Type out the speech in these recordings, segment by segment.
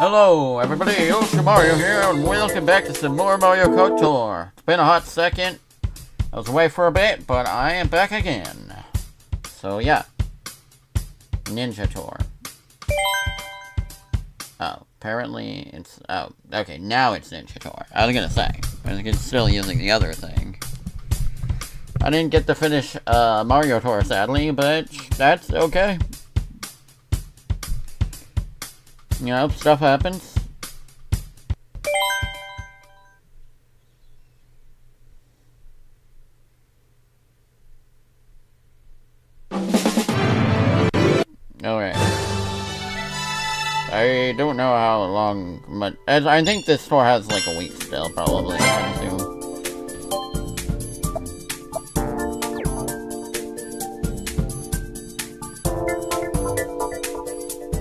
Hello, everybody. Yoshi Mario here, and welcome back to some more Mario Kart Tour. It's been a hot second. I was away for a bit, but I am back again. So, yeah. Ninja Tour. Oh, apparently it's... Oh, okay, now it's Ninja Tour. I was gonna say. I it's still using the other thing. I didn't get to finish uh, Mario Tour, sadly, but that's okay. You know, stuff happens. Alright. I don't know how long, but I think this store has like a week still, probably,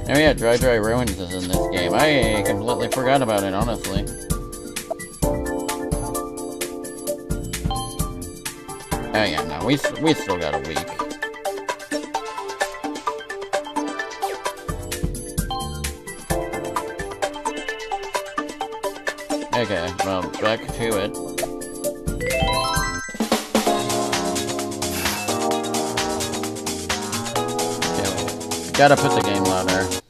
Oh yeah, Dry Dry Ruins is in this game. I completely forgot about it, honestly. Oh yeah, no, we, we still got a week. Okay, well, back to it. Gotta put the game louder.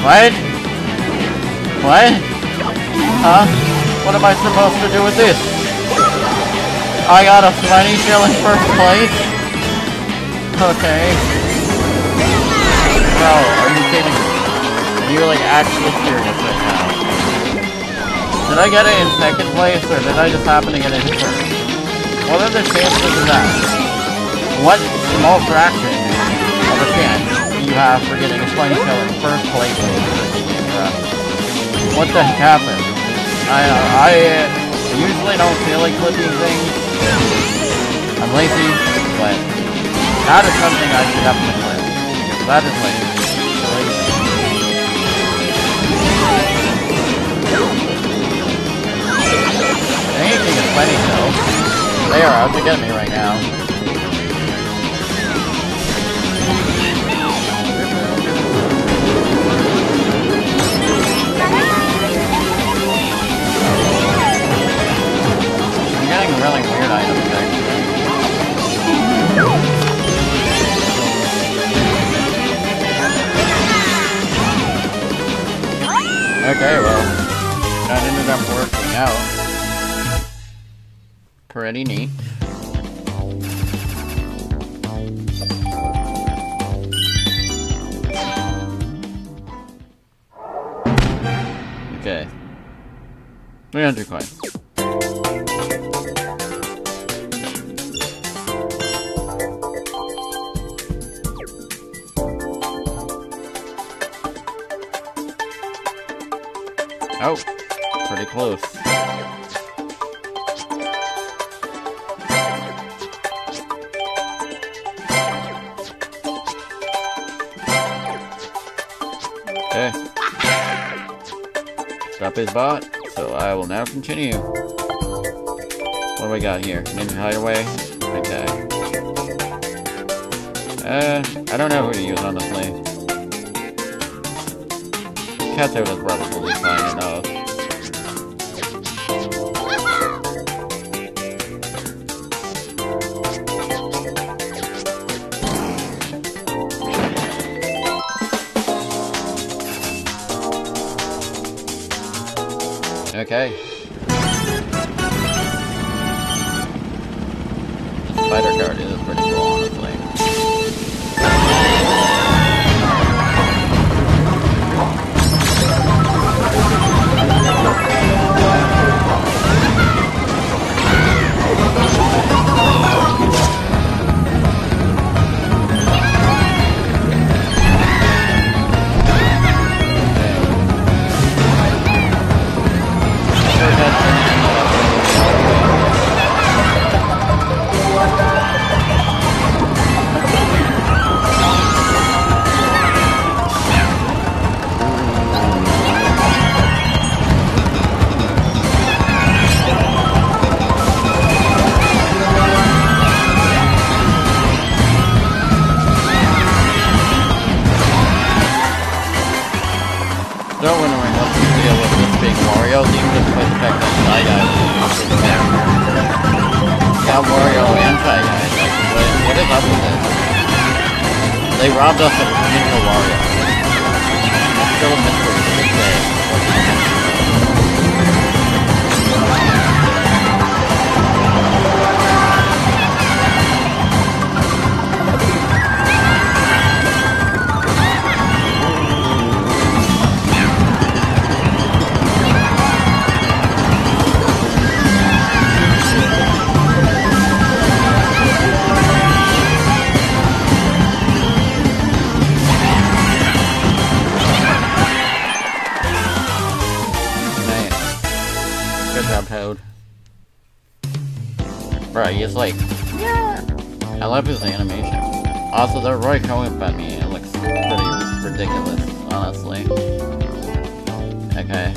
What? What? Huh? What am I supposed to do with this? I got a sweaty shell in first place? Okay. Bro, are you kidding me? You're like actually serious right now. Did I get it in second place or did I just happen to get it in first? What are the chances of that? What small fraction of a chance have for getting a spiny shell in first place bruh? What the heck happened? I, uh, I uh, usually don't feel like clipping things. I'm lazy, but that is something I should have definitely clip. That is lazy. Anything is funny though. They are out to get me right now. Really weird actually. Okay, well, that ended up working out. Pretty neat. Okay. 300 coins. Oh, pretty close. Okay. Stop his bot, so I will now continue. What do we got here? Ninja Hideaway? Okay. Uh, I don't know who to use, honestly. Catherine was probably fine enough. Okay. They robbed us of Wario. Still a mystery to this day. Good job, Toad. Bro, he's like, I love his animation. Also, the Roy Cohen bunny, it looks pretty ridiculous, honestly. Okay.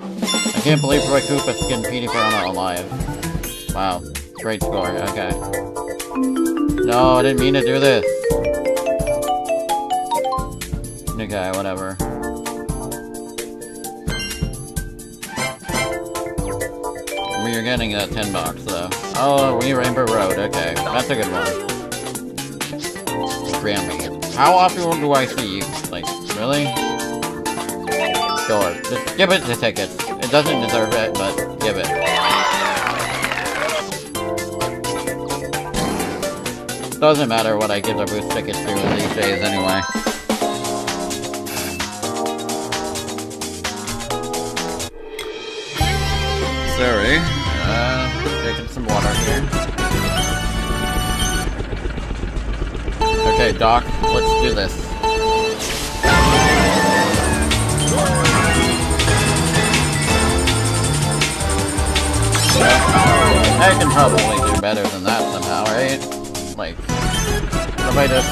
I can't believe Roy Koopa skinned Petey Piranha alive. Wow. Great score, okay. No, I didn't mean to do this. Okay, whatever. Are getting that 10 bucks though. Oh, uh, we Rainbow Road, okay. That's a good one. Grammy. How often do I see you? Like, really? Sure, just give it the tickets. It doesn't deserve it, but give it. Doesn't matter what I give the booth tickets to these days anyway. Taking some water here. Okay, Doc, let's do this. I can probably do better than that somehow, right? Like, if I just,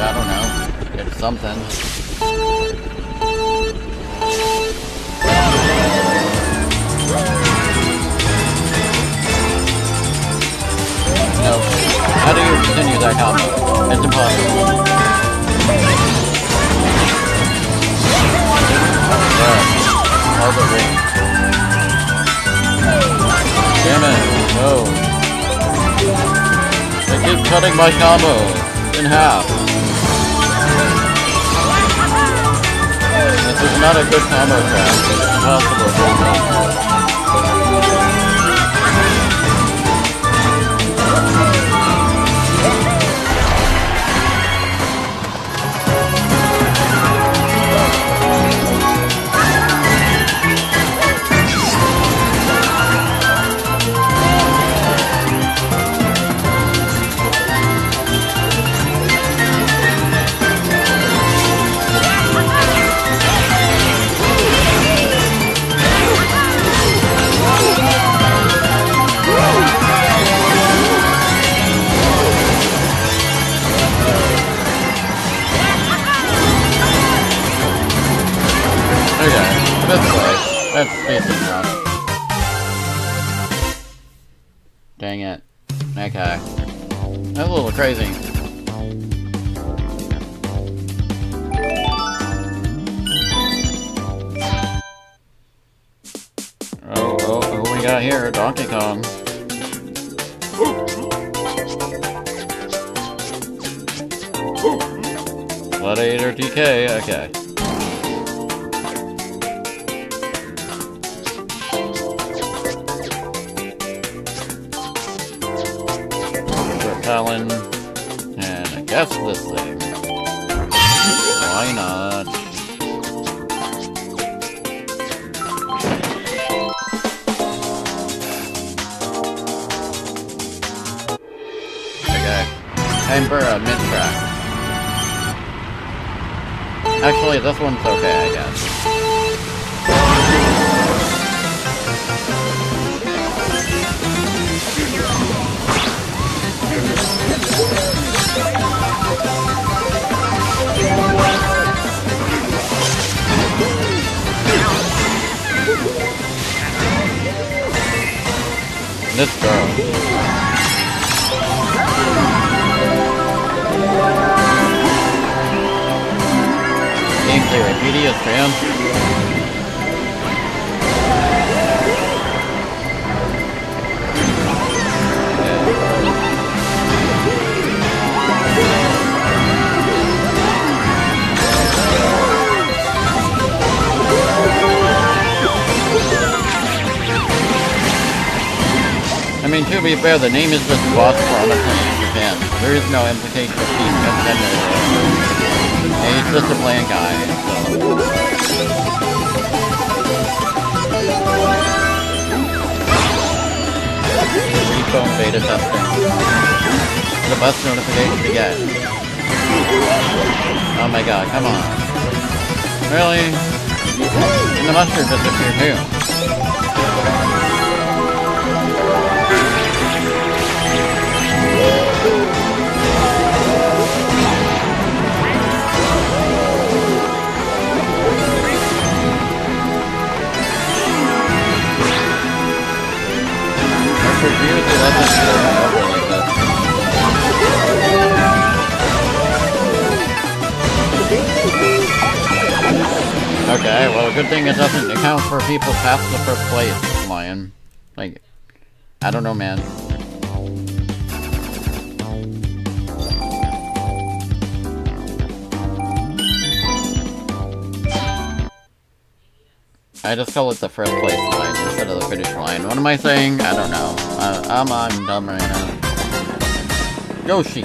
I don't know, get something. No. How do you continue that combo? It's impossible. Rings. Damn it. No. They keep cutting my combo in half. This is not a good combo trap. It's impossible That's decent enough. Dang it. Okay. That's a little crazy. Oh, oh, oh, we got here? Donkey Kong. Gladiator DK, okay. Talon, and I guess this thing. Why not? Okay. Time for mid-track. Actually, this one's okay, I guess. This girl. Game clear. GDS fam. I mean, to be fair, the name is just Boss Promise in Japan. There is no implication of being offended. He's just a bland guy, so. Beta testing. The best notification to get. Oh my god, come on. Really? And the mustard disappeared too. Okay, well, good thing it doesn't account for people past the first place, Lion. Like, I don't know, man. I just call it the first place line of the finish line. What am I saying? I don't know. I'm, I'm dumb right now. Yoshi.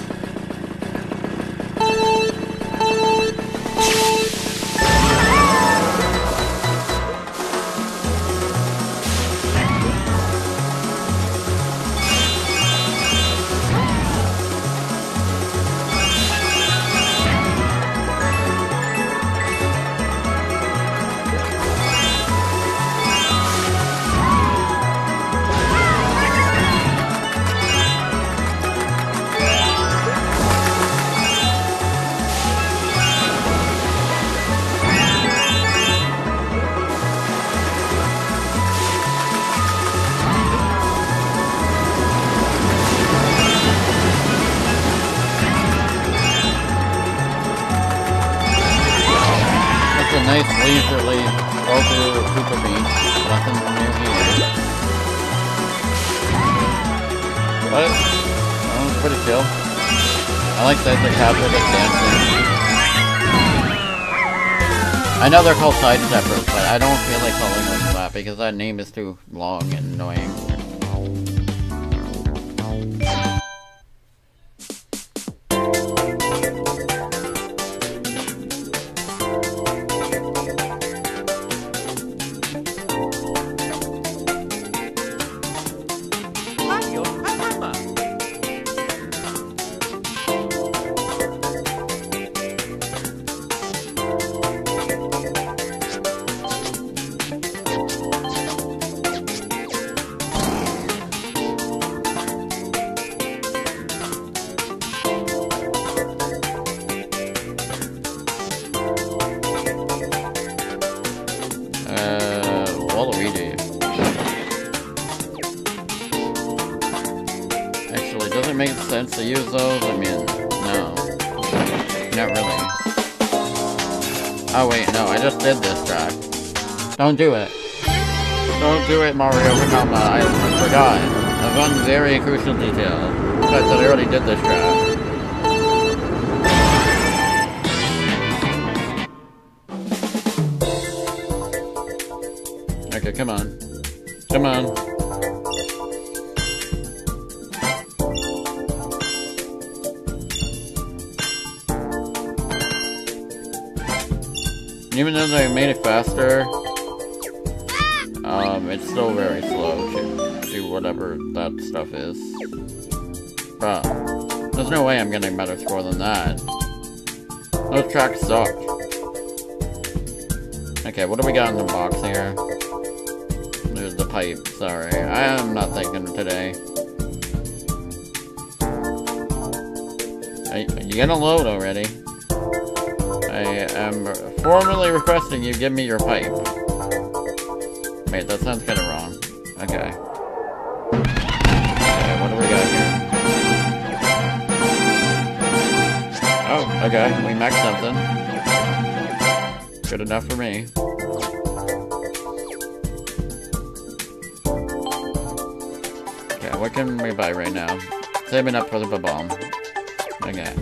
I like that the that's dancing. I know they're called side steppers, but I don't feel like calling them that because that name is too long and annoying. It make sense to use those? I mean, no. Not really. Oh wait, no, I just did this track. Don't do it. Don't do it, Mario Kama. I forgot. One very crucial detail. Fact I already did this track. They made it faster, um, it's still very slow to do whatever that stuff is. But there's no way I'm getting a better score than that. Those tracks suck. Okay, what do we got in the box here? There's the pipe, sorry. I am not thinking today. Are you gonna load already? Am formally requesting you give me your pipe. Wait, that sounds kind of wrong. Okay. Okay, what do we got here? Oh, okay, we maxed something. Good enough for me. Okay, what can we buy right now? Saving up for the bomb. Okay.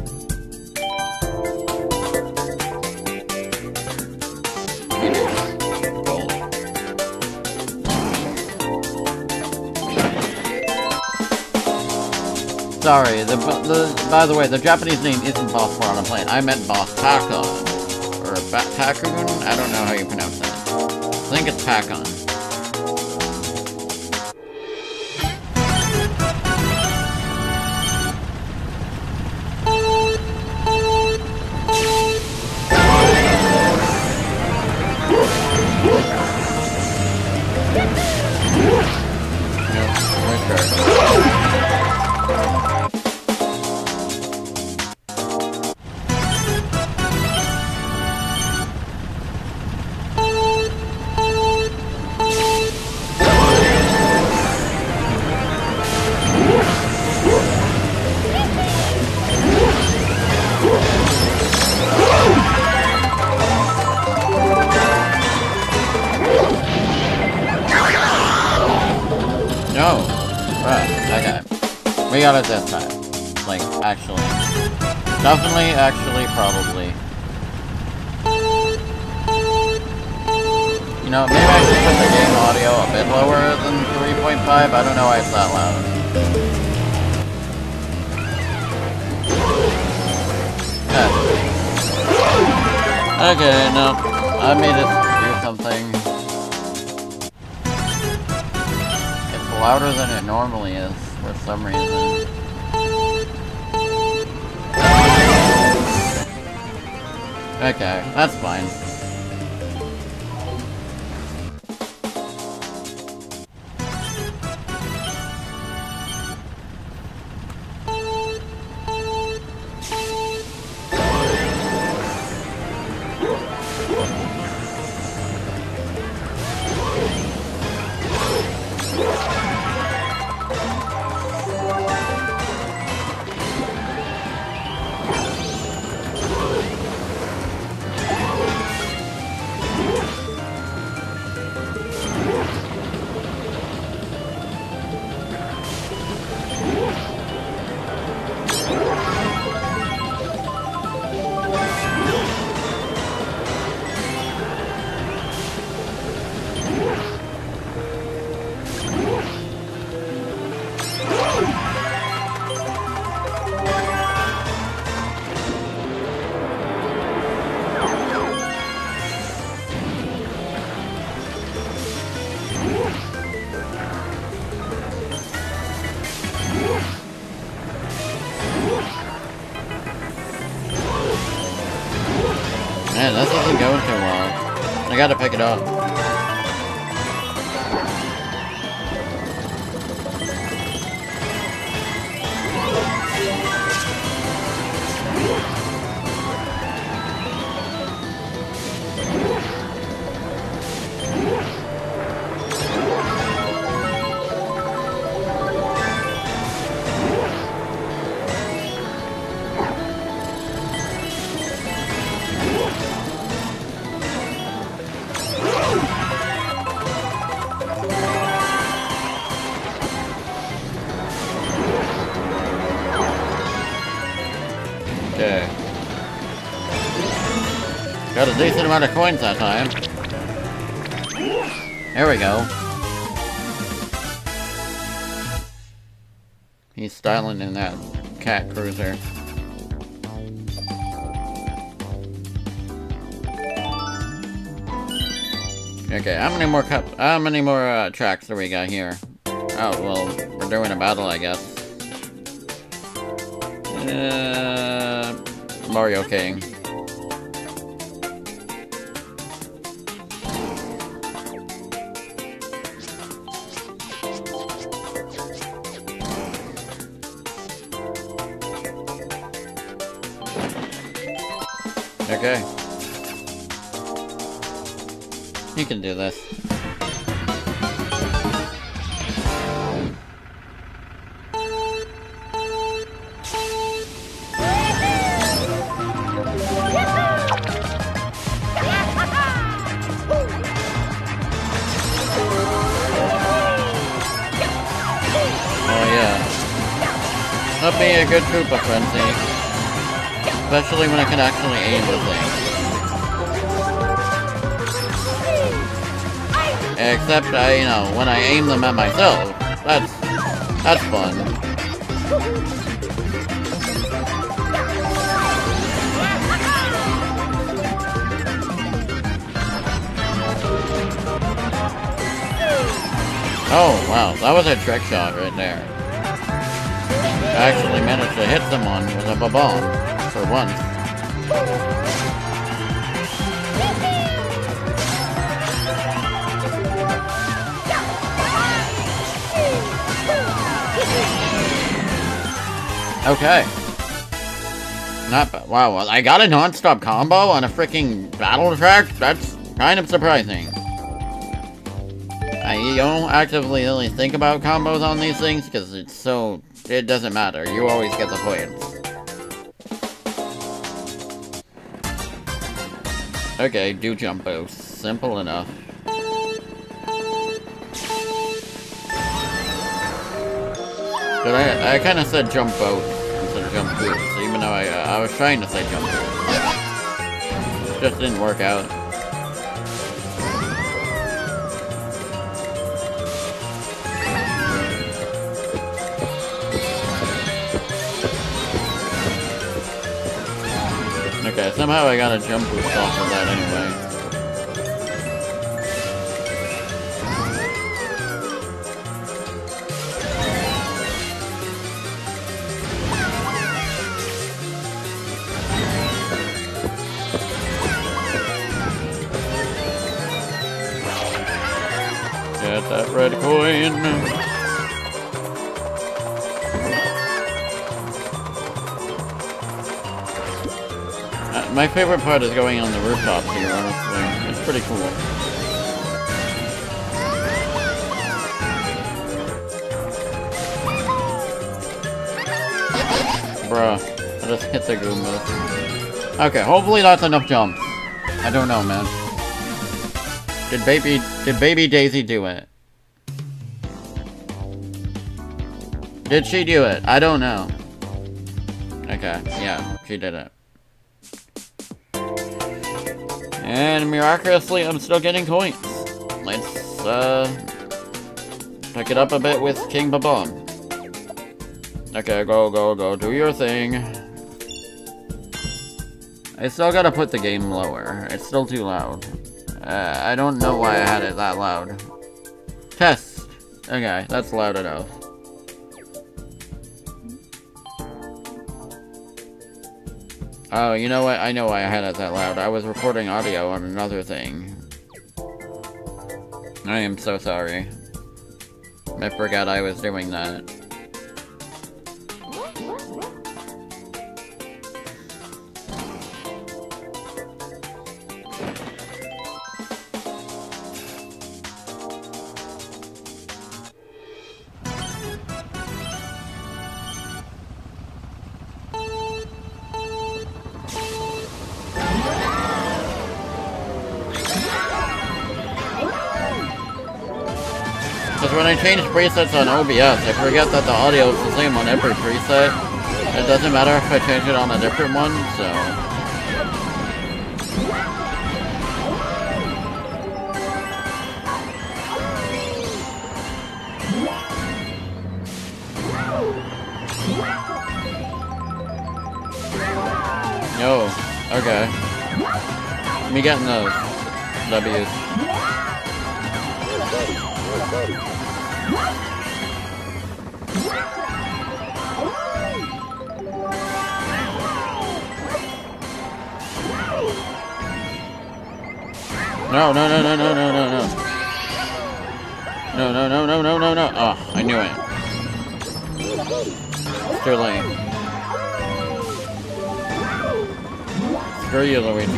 Sorry, the, the by the way, the Japanese name isn't Boss on a plane. I meant Boss Pakon. Or ba? I don't know how you pronounce that. I think it's Pakon. 3.5. I don't know why it's that loud. Okay, no. I made it do something. It's louder than it normally is for some reason. Okay, that's fine. Gotta pick it up. Decent amount of coins that time. There we go. He's styling in that cat cruiser. Okay, how many more cup? How many more uh, tracks do we got here? Oh well, we're doing a battle, I guess. Uh, Mario King. Okay. You can do this. Oh yeah. Not being a good Koopa frenzy. Eh? Especially when I can actually aim the thing. Except I, you know, when I aim them at myself, that's, that's fun. Oh, wow, that was a trick shot right there. I actually managed to hit someone with a bomb for once. Okay. Not bad. Wow, well, I got a non-stop combo on a freaking battle track? That's kind of surprising. I don't actively really think about combos on these things because it's so... It doesn't matter. You always get the points. Okay, do jump boost. Simple enough. But I, I kind of said jump boat instead of jump boost, even though I, uh, I was trying to say jump boost. Just didn't work out. Okay, somehow I got a jump boost off of that anyway. Get that red coin. My favorite part is going on the rooftops here, honestly. It's pretty cool. Bruh, I just hit the Goomba. Okay, hopefully that's enough jumps. I don't know, man. Did baby, did baby Daisy do it? Did she do it? I don't know. Okay, yeah, she did it. And miraculously, I'm still getting coins. Let's, uh, pick it up a bit with King Bob-omb. Okay, go, go, go, do your thing. I still gotta put the game lower. It's still too loud. Uh, I don't know why I had it that loud. Test! Okay, that's loud enough. Oh, you know what? I know why I had it that loud. I was recording audio on another thing. I am so sorry. I forgot I was doing that. I change presets on OBS, I forget that the audio is the same on every preset. It doesn't matter if I change it on a different one, so... Yo, okay. Me getting those W's. No, no, no, no, no, no, no, no. No, no, no, no, no, no, no. Oh, I knew it. Sterling. Screw you, Luigi.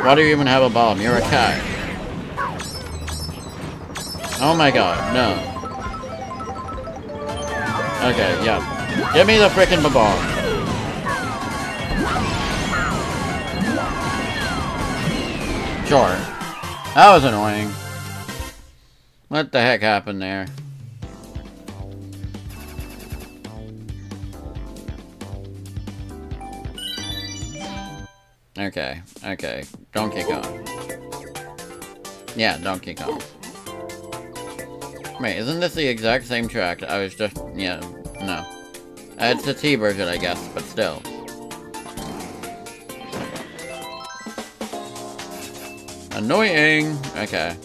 Why do you even have a bomb? You're a cat. Oh my god, no. Okay, yeah. Give me the freaking bomb. Sure. That was annoying. What the heck happened there? Okay, okay. Donkey Kong. Yeah, Donkey Kong. Wait, isn't this the exact same track? I was just... yeah, no. It's the T version, I guess, but still. Annoying! Okay.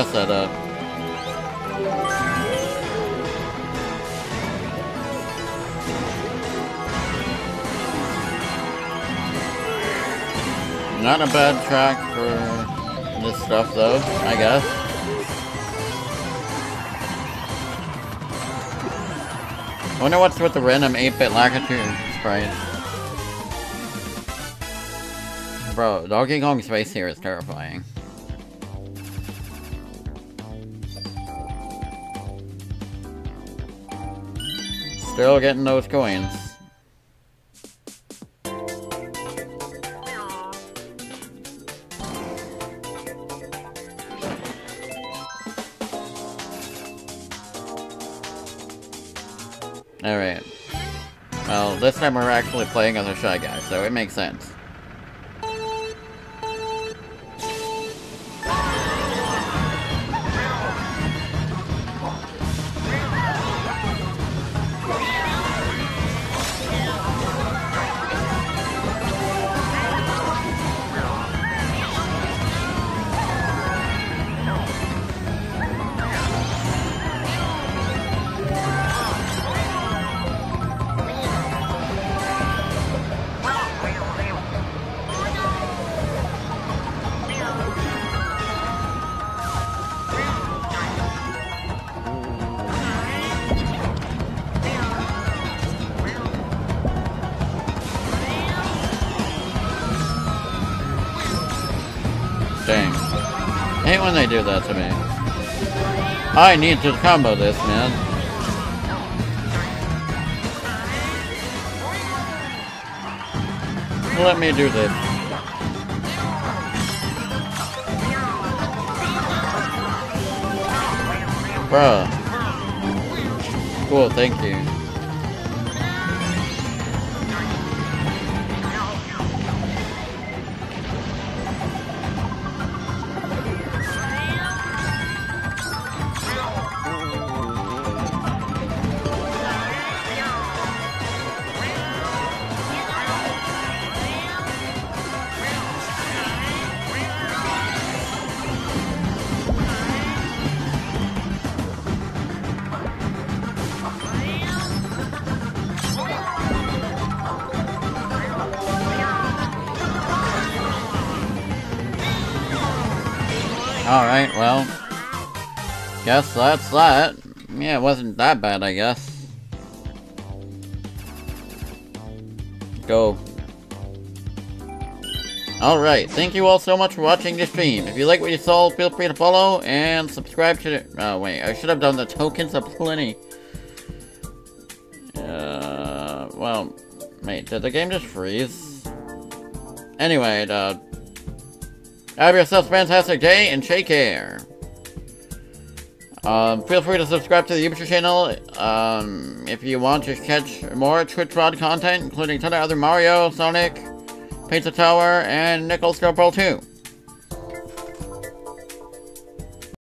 Messed that up. Not a bad track for this stuff though, I guess. I wonder what's with the random 8-bit Lakitu sprites. Bro, Donkey Kong Space here is terrifying. Still getting those coins. Alright. Well, this time we're actually playing as a Shy Guy, so it makes sense. I hate when they do that to me. I need to combo this, man. Let me do this. Bruh. Cool, thank you. Alright, well. Guess that's that. Yeah, it wasn't that bad, I guess. Go. Alright, thank you all so much for watching this stream. If you like what you saw, feel free to follow and subscribe to the- Oh, wait, I should have done the tokens of plenty. Uh, well, wait, did the game just freeze? Anyway, uh, have yourself a fantastic day and take care. Um, feel free to subscribe to the YouTube channel um, if you want to catch more Twitch Rod content, including ton of other Mario, Sonic, Pizza Tower, and Nickel Pro 2.